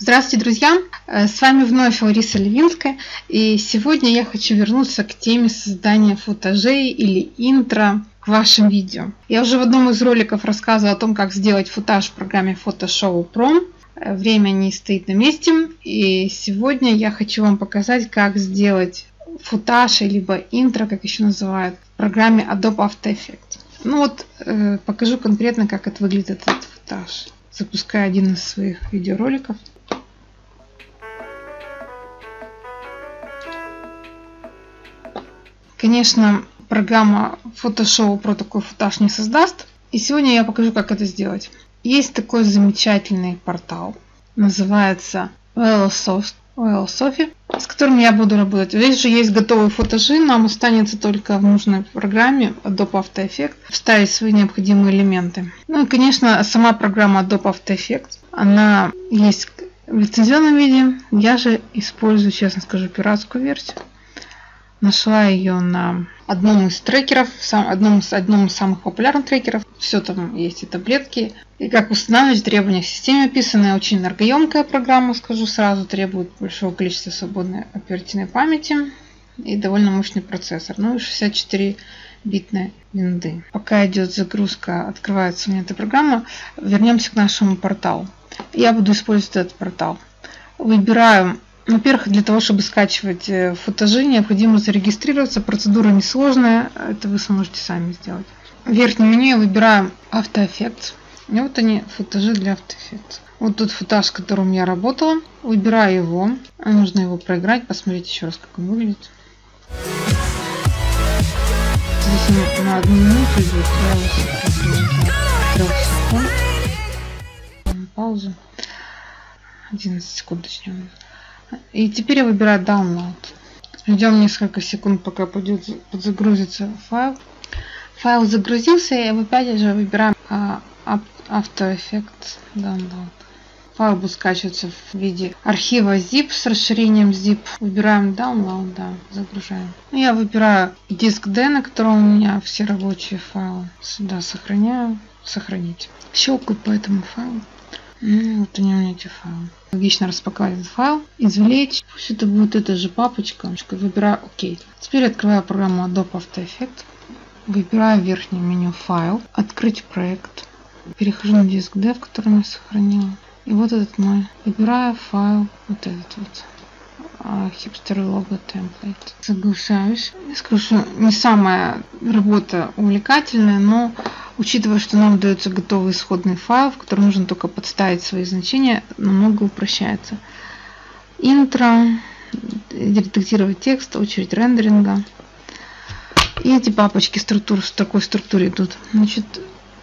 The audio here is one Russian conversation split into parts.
Здравствуйте, друзья! Э, с вами вновь Лариса Левинская, и сегодня я хочу вернуться к теме создания футажей или интро к вашим видео. Я уже в одном из роликов рассказывала о том, как сделать футаж в программе Photoshop Pro. Э, время не стоит на месте, и сегодня я хочу вам показать, как сделать футаж, либо интро, как еще называют, в программе Adobe After Effects. Ну вот, э, покажу конкретно, как это выглядит этот футаж. Запускаю один из своих видеороликов. Конечно, программа Photoshop про такой футаж не создаст. И сегодня я покажу, как это сделать. Есть такой замечательный портал. Называется Velosoft, с которым я буду работать. Здесь же есть готовые футажи. Нам останется только в нужной программе Adobe After Effects вставить свои необходимые элементы. Ну и, конечно, сама программа Adobe After Effects. Она есть в лицензионном виде. Я же использую, честно скажу, пиратскую версию. Нашла ее на одном из трекеров, сам, одном, из, одном из самых популярных трекеров. Все там есть и таблетки. И как устанавливать требования к системе описаны. Очень энергоемкая программа, скажу сразу, требует большого количества свободной оперативной памяти и довольно мощный процессор. Ну и 64 битной винды. Пока идет загрузка, открывается у меня эта программа, вернемся к нашему порталу. Я буду использовать этот портал. Выбираю во-первых, для того, чтобы скачивать э, футажи, необходимо зарегистрироваться. Процедура несложная, это вы сможете сами сделать. В верхнем меню я выбираю Effects. И вот они, футажи для Effects. Вот тут футаж, с которым я работала. Выбираю его. Нужно его проиграть, посмотреть еще раз, как он выглядит. Здесь на одну минуту идет. Я его секунд. Паузу. 11 секунд точнее. И теперь я выбираю Download. Ждем несколько секунд, пока подзагрузится файл. Файл загрузился, и опять же выбираем uh, After Effects Download. Файл будет скачиваться в виде архива zip с расширением zip. Выбираем Download, да, загружаем. Я выбираю диск D, на котором у меня все рабочие файлы. Сюда сохраняю, сохранить. Щелкаю по этому файлу. Ну, вот они у меня эти файлы. Логично распаковать этот файл, извлечь. Пусть это будет эта же папочка. Выбираю ОК. Теперь открываю программу Adobe After Effects. Выбираю в верхнем меню файл, открыть проект. Перехожу на диск D, в котором я сохранила. И вот этот мой. Выбираю файл, вот этот вот. Hipster Logo Template. Соглашаюсь. Я скажу, что не самая работа увлекательная, но Учитывая, что нам дается готовый исходный файл, в котором нужно только подставить свои значения, намного упрощается. Интро, редактировать текст, очередь рендеринга. И эти папочки структур, в такой структуре идут. Значит,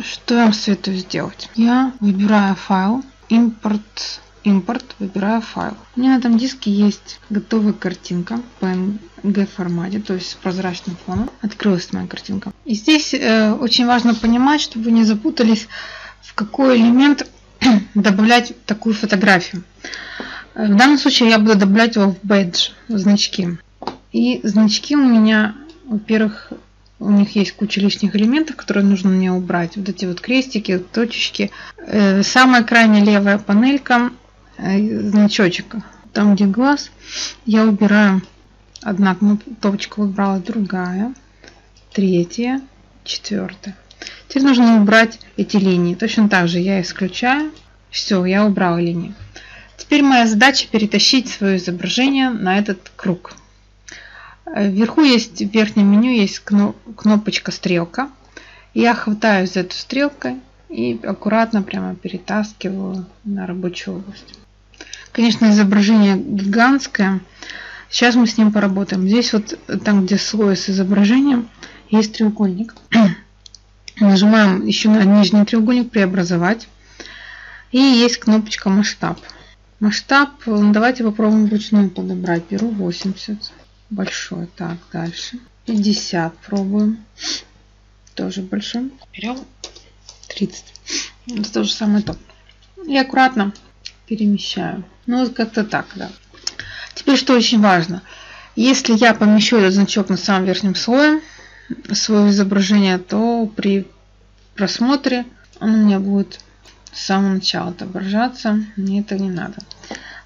что я вам советую сделать? Я выбираю файл, импорт импорт, выбираю файл. У меня на этом диске есть готовая картинка в PNG формате, то есть с прозрачным фоном. Открылась моя картинка. И здесь э, очень важно понимать, чтобы вы не запутались, в какой элемент добавлять такую фотографию. Э, в данном случае я буду добавлять его в badge, в значки. И значки у меня, во-первых, у них есть куча лишних элементов, которые нужно мне убрать. Вот эти вот крестики, точечки. Э, самая крайняя левая панелька значочек. Там, где глаз, я убираю одна кнопочка выбрала, другая, третья, четвертая. Теперь нужно убрать эти линии. Точно так же я исключаю. Все, я убрала линии. Теперь моя задача перетащить свое изображение на этот круг. Э, вверху есть, в верхнем меню есть кнопочка стрелка. Я хватаю за эту стрелкой и аккуратно прямо перетаскиваю на рабочую область. Конечно, изображение гигантское. Сейчас мы с ним поработаем. Здесь вот там, где слой с изображением, есть треугольник. Нажимаем еще на нижний треугольник «Преобразовать». И есть кнопочка «Масштаб». Масштаб, давайте попробуем вручную подобрать. Беру 80. Большой. Так, дальше. 50 пробуем. Тоже большой. Берем 30. Это то же самое топ. И аккуратно перемещаю. Ну, вот как-то так, да. Теперь, что очень важно. Если я помещу этот значок на самом верхнем слое своего изображения, то при просмотре он у меня будет с самого начала отображаться. Мне это не надо.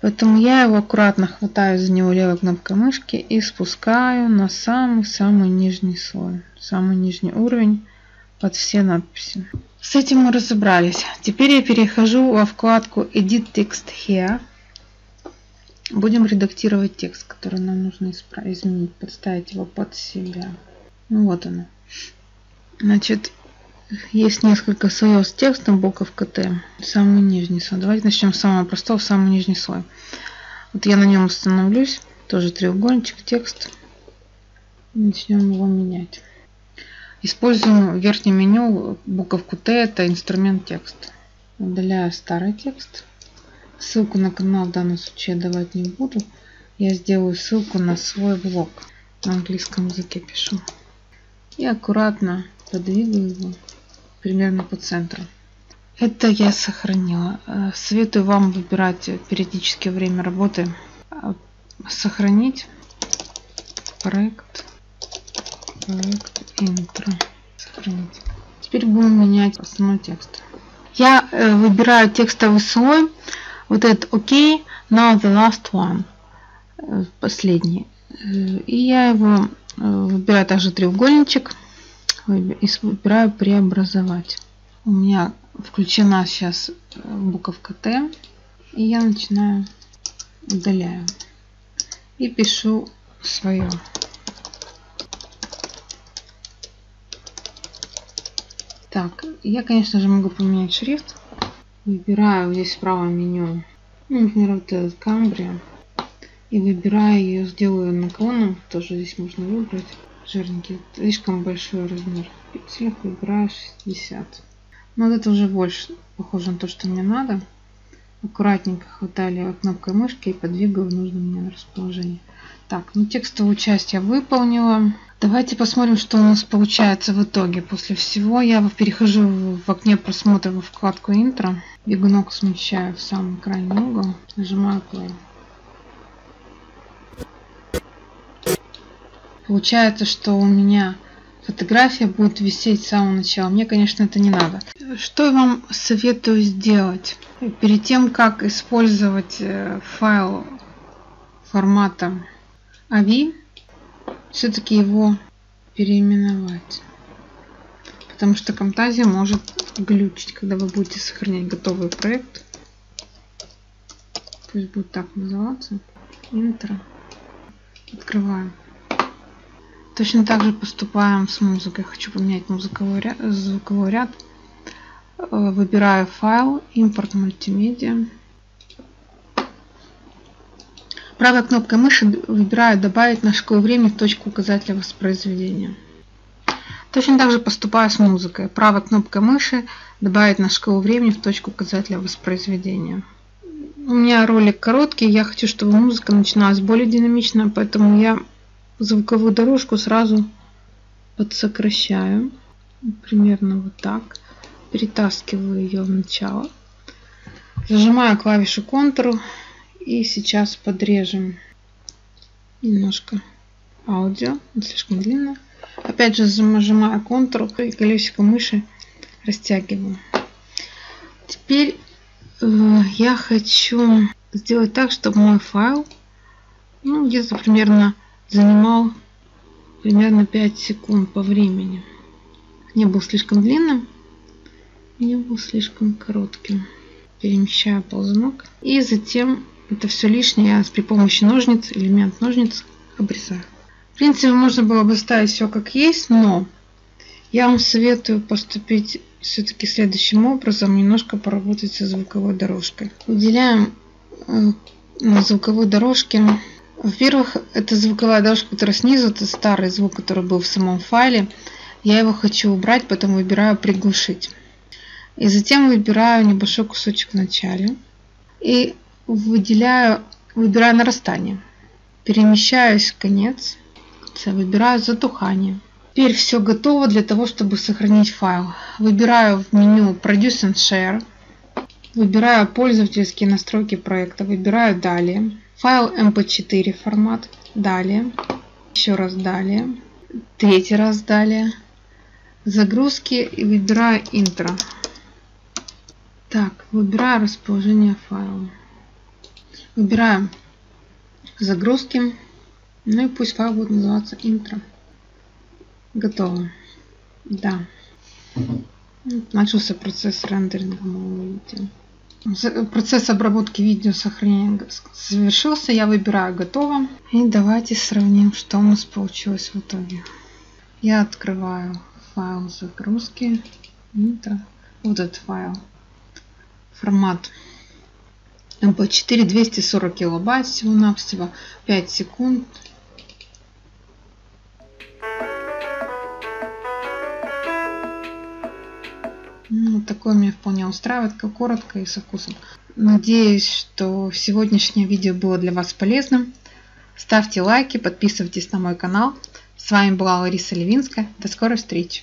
Поэтому я его аккуратно хватаю за него левой кнопкой мышки и спускаю на самый-самый нижний слой. Самый нижний уровень под все надписи. С этим мы разобрались. Теперь я перехожу во вкладку Edit Text Here. Будем редактировать текст, который нам нужно изменить, подставить его под себя. Ну вот оно. Значит, есть несколько слоев с текстом буковка Т. Самый нижний слой. Давайте начнем с самого простого, самый нижний слой. Вот я на нем остановлюсь. Тоже треугольничек, текст. Начнем его менять. Используем в верхнем меню буковку Т, это инструмент текст. Удаляю старый текст. Ссылку на канал в данном случае я давать не буду. Я сделаю ссылку на свой блог. На английском языке пишу. И аккуратно подвигаю его примерно по центру. Это я сохранила. Советую вам выбирать периодическое время работы. Сохранить проект проект интро. Сохранить. Теперь будем менять основной текст. Я э, выбираю текстовый слой. Вот этот OK. Now the last one. Э, последний. Э, и я его выбираю также треугольничек. И выбираю преобразовать. У меня включена сейчас буковка Т. И я начинаю удаляю. И пишу свое. Так, я, конечно же, могу поменять шрифт. Выбираю здесь в правом меню, ну, например, вот этот Камбрия. И выбираю ее, сделаю наклоном. Тоже здесь можно выбрать. Жирненький. Слишком большой размер пикселей. Выбираю 60. Но вот это уже больше похоже на то, что мне надо. Аккуратненько хватали кнопкой мышки и подвигаю в нужном мне расположении. Так, ну текстовую часть я выполнила. Давайте посмотрим, что у нас получается в итоге. После всего я перехожу в окне просмотра во вкладку интро. Бегунок смещаю в самый крайний угол. Нажимаю play. Получается, что у меня фотография будет висеть с самого начала. Мне, конечно, это не надо. Что я вам советую сделать? Перед тем, как использовать э, файл формата AVI, все-таки его переименовать. Потому что Camtasia может глючить, когда вы будете сохранять готовый проект. Пусть будет так называться. Intro. Открываем. Точно так же поступаем с музыкой. Хочу поменять музыковой ряд, звуковой ряд. Э, выбираю файл, импорт мультимедиа. Правой кнопкой мыши выбираю «Добавить на шкалу времени в точку указателя воспроизведения». Точно так же поступаю с музыкой. Правой кнопкой мыши «Добавить на шкалу времени в точку указателя воспроизведения». У меня ролик короткий, я хочу, чтобы музыка начиналась более динамично, поэтому я звуковую дорожку сразу подсокращаю. Примерно вот так. Перетаскиваю ее в начало. Зажимаю клавишу Ctrl и сейчас подрежем немножко аудио, слишком длинно. Опять же зажимаю Ctrl и колесико мыши растягиваю. Теперь э, я хочу сделать так, чтобы мой файл ну, где-то примерно занимал примерно 5 секунд по времени. Не был слишком длинным, не был слишком коротким. Перемещаю ползунок. И затем это все лишнее я при помощи ножниц, элемент ножниц обрезаю. В принципе, можно было бы ставить все как есть, но я вам советую поступить все-таки следующим образом, немножко поработать со звуковой дорожкой. Выделяем э, на звуковой дорожке. Во-первых, это звуковая дорожка, которая снизу, это старый звук, который был в самом файле. Я его хочу убрать, поэтому выбираю приглушить. И затем выбираю небольшой кусочек в начале. И выделяю, выбираю нарастание. Перемещаюсь в конец. Выбираю затухание. Теперь все готово для того, чтобы сохранить файл. Выбираю в меню Produce and Share. Выбираю пользовательские настройки проекта. Выбираю Далее. Файл MP4 формат. Далее. Еще раз Далее. Третий раз Далее. загрузки и выбираю интро. Так, выбираю расположение файла. Выбираю загрузки. Ну и пусть файл будет называться интро. Готово. Да. Начался процесс рендеринга, мы видим. Процесс обработки видео сохранения завершился. Я выбираю готово. И давайте сравним, что у нас получилось в итоге. Я открываю файл загрузки. Интро. Вот этот файл. Формат MP4 240 килобайт всего-навсего. 5 секунд. Ну, такое меня вполне устраивает, как коротко и со вкусом. Надеюсь, что сегодняшнее видео было для вас полезным. Ставьте лайки, подписывайтесь на мой канал. С вами была Лариса Левинская. До скорой встречи!